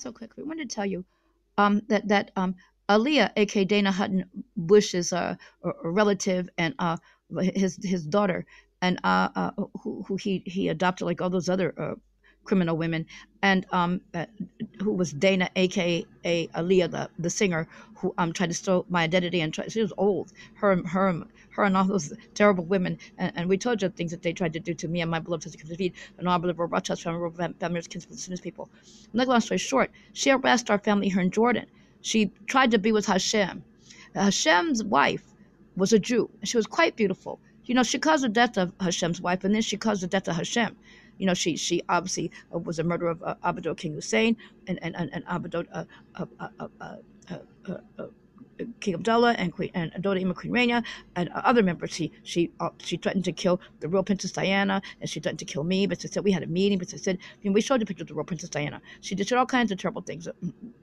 so quickly. I wanted to tell you um, that that um, Aaliyah, aka Dana Hutton Bush's uh, a, a relative and uh, his his daughter, and uh, uh, who, who he he adopted like all those other uh, criminal women, and um, uh, who was Dana, aka Aaliyah, the, the singer, who um tried to steal my identity and tried, she was old. Her her her and all those terrible women, and, and we told you things that they tried to do to me and my beloved sister David, and our beloved Rothschild family, families, kinsmen, people. Make long story short, she harassed our family here in Jordan. She tried to be with Hashem. Hashem's wife was a Jew. She was quite beautiful. You know, she caused the death of Hashem's wife, and then she caused the death of Hashem. You know, she she obviously uh, was a murderer of uh, Abdul King Hussein and and and, and Abdul uh, uh, uh, uh, King Abdullah and Queen and Dodi Ima Queen Rania and other members. She she uh, she threatened to kill the real Princess Diana and she threatened to kill me. But she said we had a meeting. But she said mean, we showed the picture of the real Princess Diana. She did all kinds of terrible things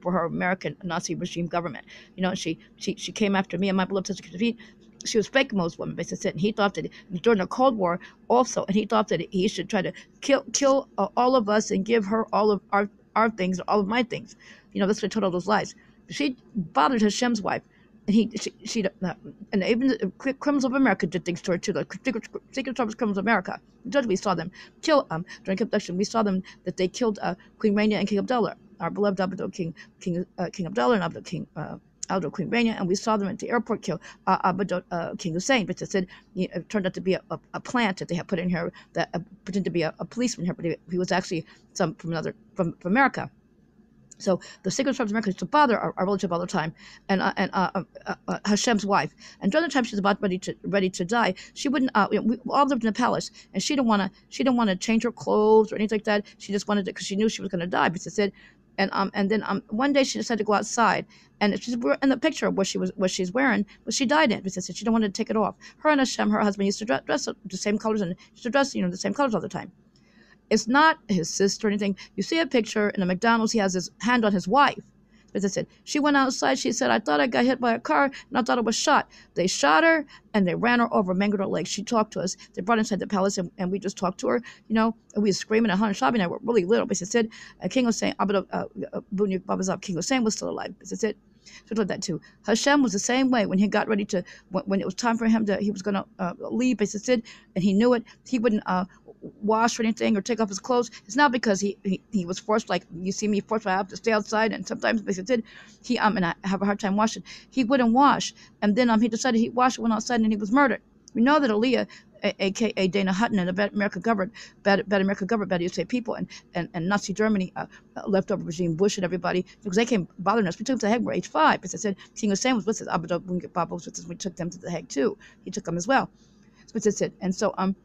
for her American Nazi regime government. You know, she she she came after me and my beloved sister Kavit she was fake Muslim, basically, and he thought that during the Cold War also, and he thought that he should try to kill kill uh, all of us and give her all of our our things, all of my things. You know, that's what I told all those lies. She bothered Hashem's wife he she, she uh, and even the criminals of America did things to her too. The secret, secret service criminals of America. Judge, we saw them kill um during abduction. We saw them that they killed uh, Queen Rania and King Abdullah, our beloved Abdul King King uh, King Abdullah and Abdul King. Uh, Aldo Queen Rania, and we saw them at the airport kill uh, Abdul uh, King Hussein, but it said you know, it turned out to be a, a, a, plant that they had put in here that uh, pretended to be a, a policeman here, but he, he was actually some from another from, from America. So the Secret of America used to bother our, our relative all the time, and uh, and uh, uh, uh, uh, Hashem's wife. And during the time she was about ready to ready to die, she wouldn't. Uh, you know, we all lived in the palace, and she didn't want to. She didn't want to change her clothes or anything like that. She just wanted to because she knew she was going to die. But she said, and um and then um one day she decided to go outside, and she's in the picture of what she was what she's wearing, but she died in because she didn't want to take it off. Her and Hashem, her husband, used to dress, dress the same colors and used to dress you know the same colors all the time. It's not his sister or anything. You see a picture in a McDonald's, he has his hand on his wife. As I said, she went outside. She said, I thought I got hit by a car and I thought I was shot. They shot her and they ran her over, her legs. She talked to us. They brought inside the palace and, and we just talked to her, you know, and we were screaming at her and Shabi and I were really little. But she said, uh, King Hussein, Abdul, uh, uh, Babazab, King Hussein was still alive. But said, so like that too. Hashem was the same way when he got ready to, when, when it was time for him to, he was going to uh, leave, He said, and he knew it. He wouldn't uh, wash or anything or take off his clothes. It's not because he, he, he was forced, like you see me forced, I have to stay outside. And sometimes because did, he um and I have a hard time washing. He wouldn't wash, and then um he decided he'd wash, went outside, and he was murdered. We know that Aaliyah, aka Dana Hutton, and the Bad America government, Bad, Bad America government, Bad USA people, and, and, and Nazi Germany, uh, left over regime, Bush and everybody, because they came bothering us. We took them to the Hague. We're age five. Because I said King Hussein was with us. Abu Baba was with us. We took them to the Hague too. He took them as well. So that's it. And so um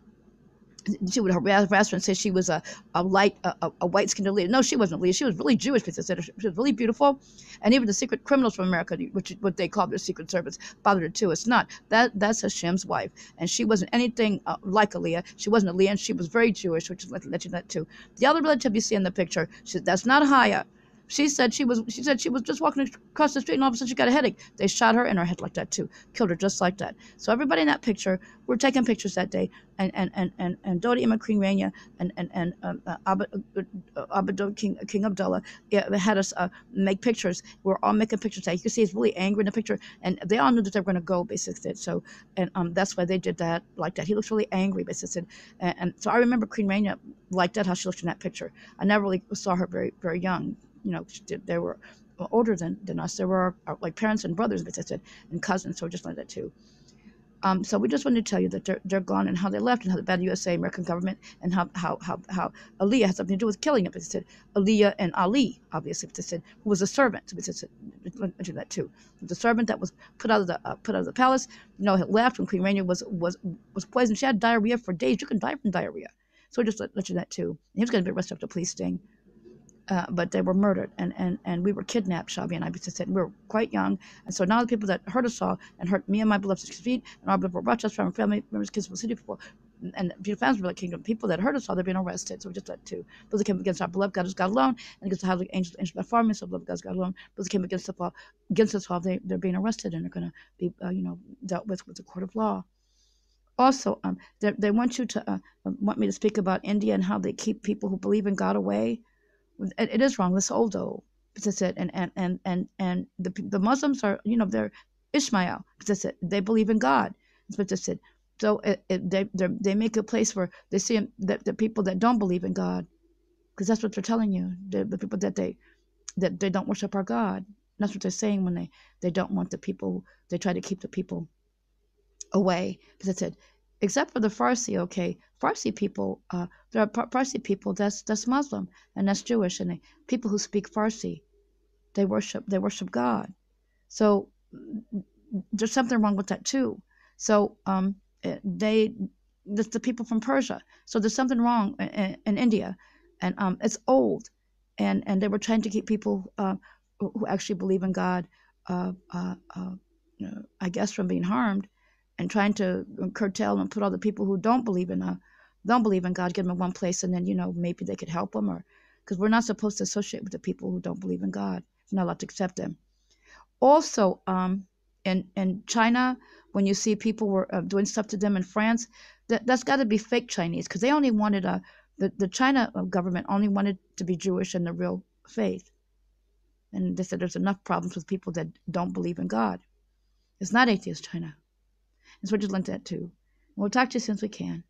she would her and say she was a, a light a, a white skinned leader. No, she wasn't a leader. She was really Jewish. Because she was really beautiful, and even the secret criminals from America, which what they called their secret service, bothered her too. It's not that that's Hashem's wife, and she wasn't anything uh, like Aaliyah. She wasn't Aaliyah, and she was very Jewish, which is let, let you know too. The other relative you see in the picture, she, that's not Haya. She said she was she said she was just walking across the street and all of a sudden she got a headache. They shot her in her head like that too. Killed her just like that. So everybody in that picture, we're taking pictures that day and and and and, and Dodi Ima Queen Rania and and and um, uh, Abba, uh, Abba King King Abdullah yeah, had us uh, make pictures. We're all making pictures. That you can see he's really angry in the picture, and they all knew that they were going to go basically. So and um that's why they did that like that. He looks really angry basically, and, and so I remember Queen Rania like that how she looked in that picture. I never really saw her very very young you know, they were older than, than us. There were our, like parents and brothers, said, and cousins, so we just like that too. Um, so we just wanted to tell you that they're, they're gone and how they left and how the bad USA American government and how how how, how Aaliyah has something to do with killing them. But said Aaliyah and Ali, obviously, but said who was a servant. So said mention that too. The servant that was put out of the uh, put out of the palace, you know, left when Queen Rania was was was poisoned. She had diarrhea for days. You can die from diarrhea. So just let, that too. And he was going to be arrested after police sting uh, but they were murdered and, and, and we were kidnapped, Shabi and I, because said we were quite young. And so now the people that hurt us all and hurt me and my beloved six feet and our beloved Rothschild, from family members, kids from the city people, and beautiful fans of the kingdom, people that hurt us all, they're being arrested. So we just let two. But Those came against our beloved God, is God alone, and against the holy angels, angels by far, so beloved God, God alone. But Those came against the all, against us all, they, they're being arrested and they're going to be, uh, you know, dealt with with the court of law. Also, um, they, they want you to uh, want me to speak about India and how they keep people who believe in God away it, it is wrong. Old though. That's it. And and and and and the the Muslims are you know they're Ishmael. That's it. They believe in God. That's it. So it, it, they they make a place where they see that the people that don't believe in God, because that's what they're telling you. The, the people that they that they don't worship our God. That's what they're saying when they they don't want the people. They try to keep the people away. Because I said, except for the Farsi, okay, Farsi people, uh, there are Farsi people that's that's Muslim and that's Jewish, and they, people who speak Farsi, they worship they worship God. So there's something wrong with that too. So um, eh, they, that's the people from Persia. So there's something wrong in, in India, and um, it's old, and and they were trying to keep people uh, who actually believe in God, uh, uh, uh I guess, from being harmed and trying to curtail and put all the people who don't believe in don't believe in God, get them in one place, and then you know maybe they could help them, or because we're not supposed to associate with the people who don't believe in God. We're not allowed to accept them. Also, um, in in China, when you see people were uh, doing stuff to them in France, that that's got to be fake Chinese because they only wanted a uh, the the China uh, government only wanted to be Jewish and the real faith, and they said there's enough problems with people that don't believe in God. It's not atheist China. And so we're just linked that too. We'll talk to you as soon as we can.